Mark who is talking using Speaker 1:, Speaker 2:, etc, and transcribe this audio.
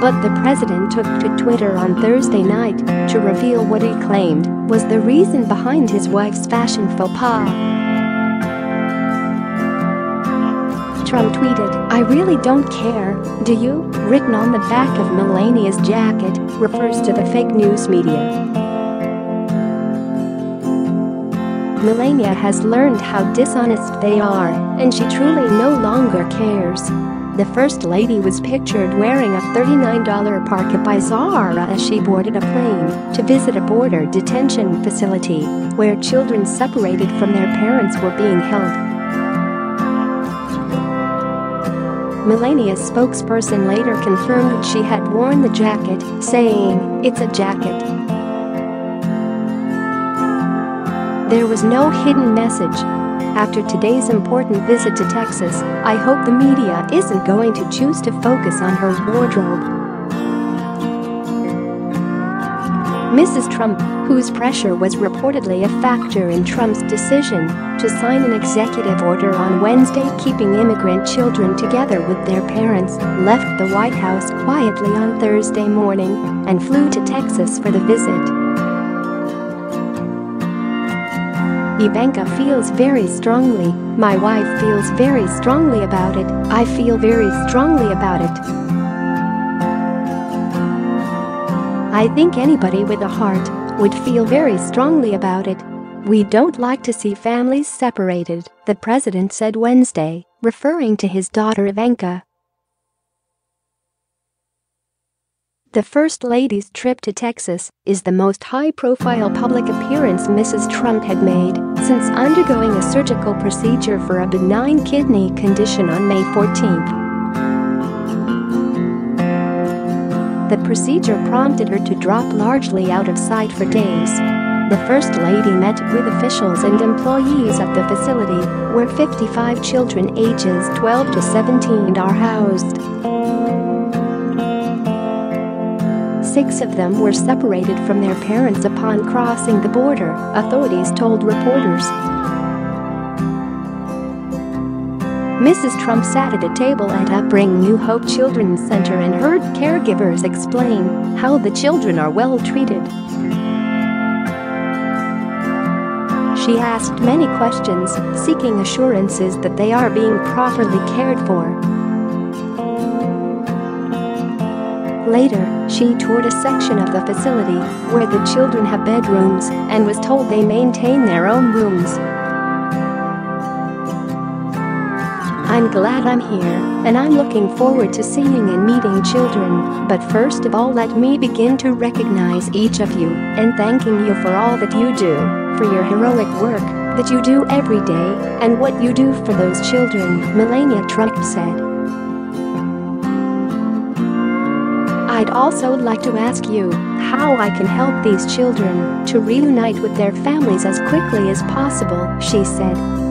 Speaker 1: But the president took to Twitter on Thursday night to reveal what he claimed was the reason behind his wife's fashion faux pas. Trump tweeted, I really don't care, do you? Written on the back of Melania's jacket, refers to the fake news media. Melania has learned how dishonest they are, and she truly no longer cares. The First Lady was pictured wearing a $39 parka by Zara as she boarded a plane to visit a border detention facility where children separated from their parents were being held. Melania's spokesperson later confirmed she had worn the jacket, saying, It's a jacket. There was no hidden message. After today's important visit to Texas, I hope the media isn't going to choose to focus on her wardrobe. Mrs. Trump, whose pressure was reportedly a factor in Trump's decision to sign an executive order on Wednesday keeping immigrant children together with their parents, left the White House quietly on Thursday morning and flew to Texas for the visit. Ivanka feels very strongly, my wife feels very strongly about it, I feel very strongly about it. I think anybody with a heart would feel very strongly about it. We don't like to see families separated, the president said Wednesday, referring to his daughter Ivanka. The First Lady's trip to Texas is the most high-profile public appearance Mrs. Trump had made since undergoing a surgical procedure for a benign kidney condition on May 14. The procedure prompted her to drop largely out of sight for days. The First Lady met with officials and employees at the facility, where 55 children ages 12 to 17 are housed. Six of them were separated from their parents upon crossing the border, authorities told reporters. Mrs. Trump sat at a table at Upbring New Hope Children's Center and heard caregivers explain how the children are well treated. She asked many questions, seeking assurances that they are being properly cared for. Later, she toured a section of the facility where the children have bedrooms and was told they maintain their own rooms. I'm glad I'm here, and I'm looking forward to seeing and meeting children, but first of all let me begin to recognize each of you and thanking you for all that you do, for your heroic work that you do every day, and what you do for those children, Melania Trump said. I'd also like to ask you how I can help these children to reunite with their families as quickly as possible, she said.